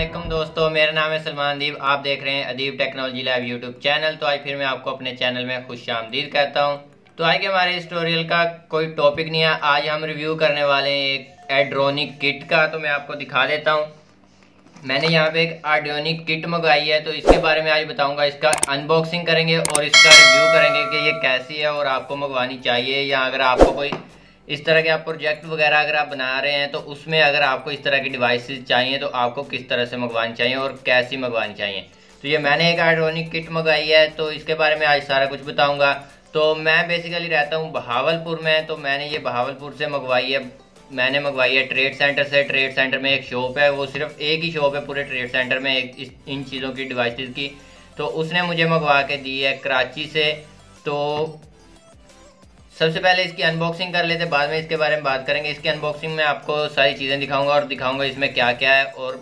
मेरा नाम है सलमान दीप। आप देख रहे हैं Adeeb technology lab YouTube channel. तो आज फिर मैं आपको अपने चैनल में खुश आमदीद कहता हूँ। तो आज के हमारे इस ट्यूटोरियल का कोई टॉपिक नहीं है। आज हम रिव्यू करने वाले हैं एक एड्रोनिक किट का। तो मैं आपको दिखा देता हूँ। मैंने यहाँ पे एक आर्डियोनिक किट मंगाई है। तो इसके बारे में आज बताऊँगा। इसका अनबॉक्सिंग करेंगे और इसका रिव्यू करेंगे कि ये कैसी है और आपको मंगवानी चाहिए या अगर आपको कोई इस तरह के आप प्रोजेक्ट वगैरह अगर आप बना रहे हैं तो उसमें अगर आपको इस तरह की डिवाइसेस चाहिए तो आपको किस तरह से मंगवानी चाहिए और कैसी मंगवानी चाहिए। तो ये मैंने एक आइड्रोनिक किट मंगाई है तो इसके बारे में आज सारा कुछ बताऊँगा। तो मैं बेसिकली रहता हूँ बहावलपुर में तो मैंने ये बहावलपुर से मंगवाई है, मैंने मंगवाई है ट्रेड सेंटर से। ट्रेड सेंटर में एक शॉप है, वो सिर्फ़ एक ही शॉप है पूरे ट्रेड सेंटर में, एक इन चीज़ों की डिवाइसेस की। तो उसने मुझे मंगवा के दी है कराची से। तो सबसे पहले इसकी अनबॉक्सिंग कर लेते, बाद में इसके बारे में बात करेंगे। इसकी अनबॉक्सिंग में आपको सारी चीज़ें दिखाऊँगा और दिखाऊँगा इसमें क्या क्या है और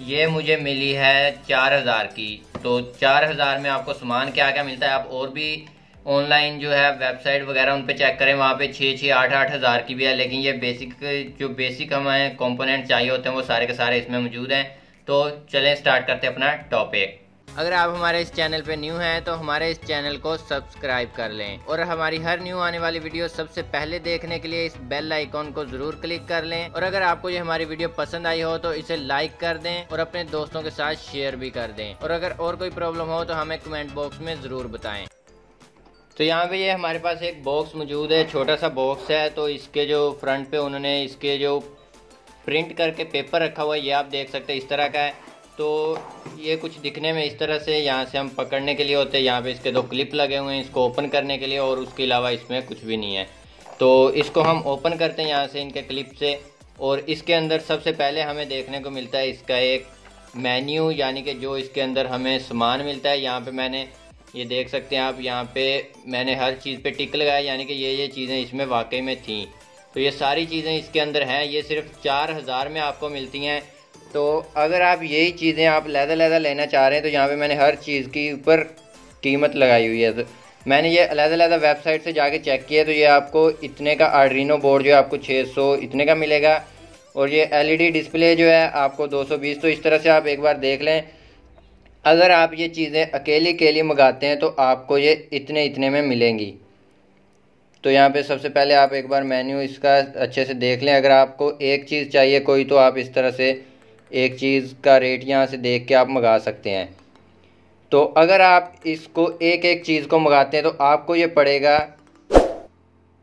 ये मुझे मिली है चार हज़ार की। तो चार हज़ार में आपको सामान क्या क्या मिलता है, आप और भी ऑनलाइन जो है वेबसाइट वगैरह उन पर चेक करें। वहाँ पे छः छः आठ आठ हज़ार की भी है, लेकिन ये बेसिक जो बेसिक हमें कंपोनेंट चाहिए होते हैं, वो सारे के सारे इसमें मौजूद हैं। तो चलें स्टार्ट करते हैं अपना टॉपिक अगर आप हमारे इस चैनल पे न्यू हैं तो हमारे इस चैनल को सब्सक्राइब कर लें। और हमारी हर न्यू आने वाली वीडियो सबसे पहले देखने के लिए इस बेल आइकॉन को ज़रूर क्लिक कर लें। और अगर आपको ये हमारी वीडियो पसंद आई हो तो इसे लाइक कर दें और अपने दोस्तों के साथ शेयर भी कर दें। और अगर और कोई प्रॉब्लम हो तो हमें कमेंट बॉक्स में ज़रूर बताएँ। तो यहाँ पे ये हमारे पास एक बॉक्स मौजूद है, छोटा सा बॉक्स है। तो इसके जो फ्रंट पे उन्होंने इसके जो प्रिंट करके पेपर रखा हुआ है, ये आप देख सकते हैं, इस तरह का है। तो ये कुछ दिखने में इस तरह से यहाँ से हम पकड़ने के लिए होते हैं। यहाँ पे इसके दो क्लिप लगे हुए हैं, इसको ओपन करने के लिए और उसके अलावा इसमें कुछ भी नहीं है। तो इसको हम ओपन करते हैं यहाँ से इनके क्लिप से और इसके अंदर सबसे पहले हमें देखने को मिलता है इसका एक मेन्यू, यानी कि जो इसके अंदर हमें सामान मिलता है। यहाँ पे मैंने, ये देख सकते हैं आप, यहाँ पे मैंने हर चीज़ पे टिक लगाया, यानी कि ये ये चीज़ें इसमें वाकई में थी। तो ये सारी चीज़ें इसके अंदर हैं। ये सिर्फ़ चार हज़ार में आपको मिलती हैं। तो अगर आप यही चीज़ें आप लहदा लहदा लेना चाह रहे हैं तो यहाँ पे मैंने हर चीज़ की ऊपर कीमत लगाई हुई है। तो मैंने ये अलहदा अलहदा वेबसाइट से जाके चेक किया तो ये आपको इतने का आर्ड्रीनो बोर्ड जो है आपको 600 इतने का मिलेगा। और ये एलईडी डिस्प्ले जो है आपको 220 तो इस तरह से आप एक बार देख लें। अगर आप ये चीज़ें अकेली अकेली मंगाते हैं तो आपको ये इतने इतने में मिलेंगी। तो यहाँ पे सबसे पहले आप एक बार मेन्यू इसका अच्छे से देख लें। अगर आपको एक चीज़ चाहिए कोई तो आप इस तरह से एक चीज़ का रेट यहाँ से देख के आप मंगा सकते हैं। तो अगर आप इसको एक एक चीज़ को मंगाते हैं तो आपको ये पड़ेगा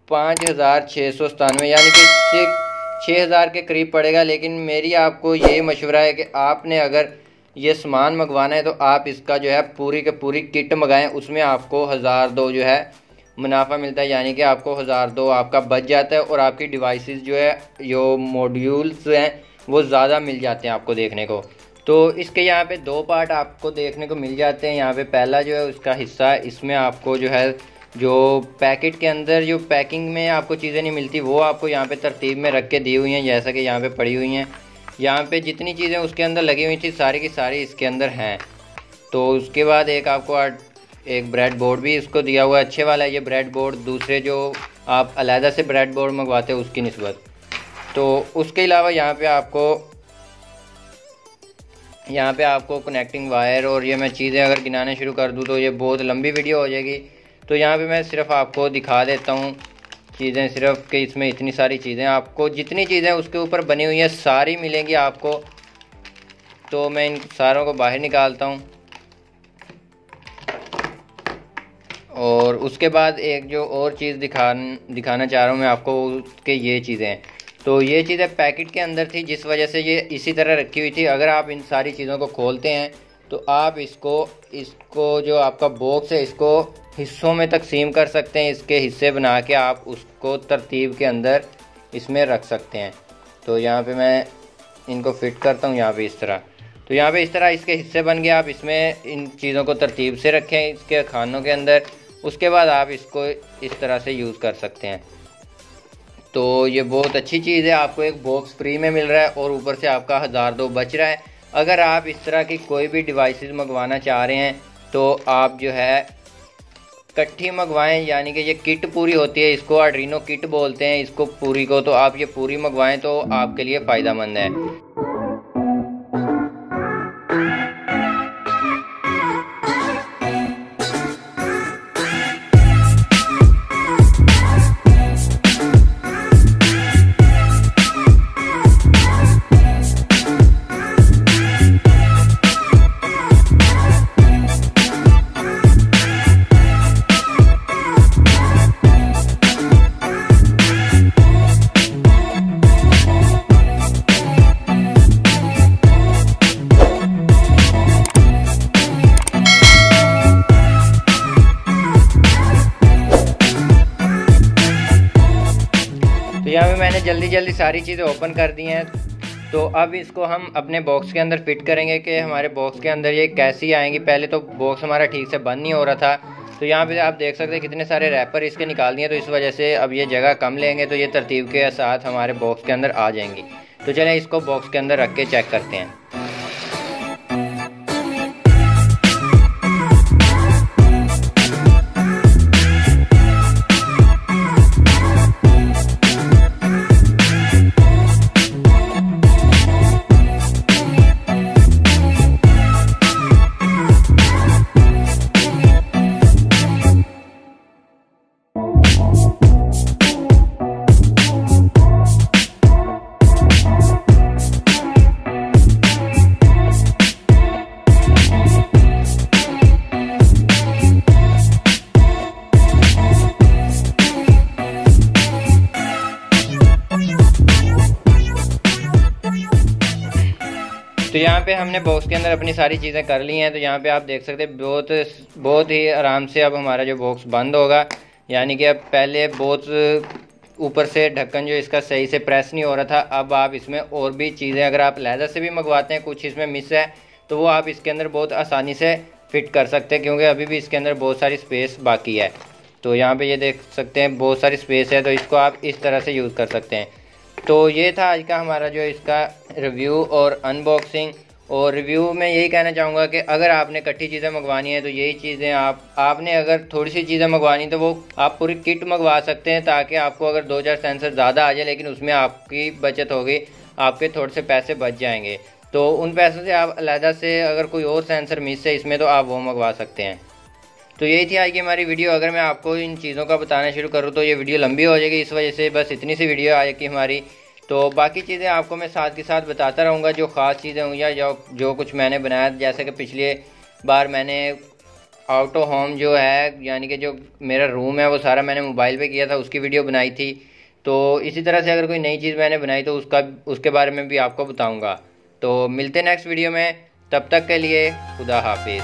पाँच हज़ार छः सौ सतानवे यानी कि छः हज़ार के करीब पड़ेगा। लेकिन मेरी आपको यही मशवरा है कि आपने अगर ये सामान मंगवाना है तो आप इसका जो है, पूरी के पूरी किट मंगाएँ। उसमें आपको हज़ार दो जो है, मुनाफा मिलता है। यानी कि आपको हज़ार दो आपका बच जाता है और आपकी डिवाइसेस जो है जो मॉड्यूल्स हैं वो ज़्यादा मिल जाते हैं आपको देखने को। तो इसके यहाँ पे दो पार्ट आपको देखने को मिल जाते हैं। यहाँ पे पहला जो है, उसका हिस्सा, इसमें आपको जो है, जो पैकेट के अंदर जो पैकिंग में आपको चीज़ें नहीं मिलती, वो आपको यहाँ पे तरतीब में रख के दी हुई हैं, जैसा कि यहाँ पे पड़ी हुई हैं। यहाँ पे जितनी चीज़ें उसके अंदर लगी हुई थी, सारी की सारी इसके अंदर हैं। तो उसके बाद एक आपको एक ब्रेड बोर्ड भी इसको दिया हुआ है। अच्छे वाला है ये ब्रेड बोर्ड दूसरे जो आप अलहदा से ब्रेड बोर्ड मंगवाते हैं, उसकी नस्बत। तो उसके अलावा यहाँ पे आपको, यहाँ पे आपको कनेक्टिंग वायर और ये मैं चीज़ें अगर गिनाने शुरू कर दूँ तो ये बहुत लंबी वीडियो हो जाएगी। तो यहाँ पे मैं सिर्फ़ आपको दिखा देता हूँ चीज़ें, सिर्फ़ कि इसमें इतनी सारी चीज़ें, आपको जितनी चीज़ें उसके ऊपर बनी हुई हैं, सारी मिलेंगी आपको। तो मैं इन सारों को बाहर निकालता हूँ। और उसके बाद एक जो और चीज़ दिखा दिखाना चाह रहा हूँ मैं आपको, उसके ये चीज़ें हैं। तो ये चीज़ें पैकेट के अंदर थी, जिस वजह से ये इसी तरह रखी हुई थी। अगर आप इन सारी चीज़ों को खोलते हैं तो आप इसको इसको जो आपका बॉक्स है, इसको हिस्सों में तकसीम कर सकते हैं। इसके हिस्से बना के आप उसको तरतीब के अंदर इसमें रख सकते हैं। तो यहाँ पे मैं इनको फिट करता हूँ यहाँ पे इस तरह। तो यहाँ पे इस तरह इसके हिस्से बन गए। आप इसमें इन चीज़ों को तरतीब से रखें, इसके खानों के अंदर। उसके बाद आप इसको इस तरह से यूज़ कर सकते हैं। तो ये बहुत अच्छी चीज़ है, आपको एक बॉक्स फ्री में मिल रहा है और ऊपर से आपका हज़ार दो बच रहा है। अगर आप इस तरह की कोई भी डिवाइसेस मंगवाना चाह रहे हैं तो आप जो है कट्ठी मंगवाएँ, यानी कि ये किट पूरी होती है, इसको आड्रीनो किट बोलते हैं, इसको पूरी को तो आप ये पूरी मंगवाएँ तो आपके लिए फ़ायदा मंद है। यहाँ पे मैंने जल्दी जल्दी सारी चीज़ें ओपन कर दी हैं। तो अब इसको हम अपने बॉक्स के अंदर फिट करेंगे कि हमारे बॉक्स के अंदर ये कैसी आएँगी। पहले तो बॉक्स हमारा ठीक से बंद नहीं हो रहा था। तो यहाँ पे आप देख सकते हैं कितने सारे रैपर इसके निकाल दिए तो इस वजह से अब ये जगह कम लेंगे तो ये तरतीब के साथ हमारे बॉक्स के अंदर आ जाएँगी। तो चलें इसको बॉक्स के अंदर रख के चेक करते हैं। यहाँ पे हमने बॉक्स के अंदर अपनी सारी चीज़ें कर ली हैं तो यहाँ पे आप देख सकते हैं, बहुत बहुत ही आराम से अब हमारा जो बॉक्स बंद होगा। यानी कि अब पहले बहुत ऊपर से ढक्कन जो इसका सही से प्रेस नहीं हो रहा था, अब आप इसमें और भी चीज़ें, अगर आप लहजा से भी मंगवाते हैं, कुछ इसमें मिस है तो वो आप इसके अंदर बहुत आसानी से फिट कर सकते हैं, क्योंकि अभी भी इसके अंदर बहुत सारी स्पेस बाकी है। तो यहाँ पे ये देख सकते हैं, बहुत सारी स्पेस है तो इसको आप इस तरह से यूज़ कर सकते हैं। तो ये था आज का हमारा जो इसका रिव्यू और अनबॉक्सिंग और रिव्यू में यही कहना चाहूँगा कि अगर आपने इकट्ठी चीज़ें मंगवानी है तो यही चीज़ें आप, आपने अगर थोड़ी सी चीज़ें मंगवानी तो वो आप पूरी किट मंगवा सकते हैं ताकि आपको अगर दो चार सेंसर ज़्यादा आ जाए, लेकिन उसमें आपकी बचत होगी, आपके थोड़े से पैसे बच जाएँगे। तो उन पैसों से आप अलहदा से अगर कोई और सेंसर मिस है, इसमें तो आप वो मंगवा सकते हैं। तो यही थी आज की हमारी वीडियो। अगर मैं आपको इन चीज़ों का बताना शुरू करूँ तो ये वीडियो लंबी हो जाएगी, इस वजह से बस इतनी सी वीडियो आएगी हमारी तो बाकी चीज़ें आपको मैं साथ के साथ बताता रहूँगा, जो ख़ास चीज़ें हुई या जो जो कुछ मैंने बनाया। जैसे कि पिछले बार मैंने आउटो होम जो है, यानी कि जो मेरा रूम है, वो सारा मैंने मोबाइल पे किया था, उसकी वीडियो बनाई थी। तो इसी तरह से अगर कोई नई चीज़ मैंने बनाई तो उसका, उसके बारे में भी आपको बताऊँगा। तो मिलते नेक्स्ट वीडियो में। तब तक के लिए खुदा हाफिज़।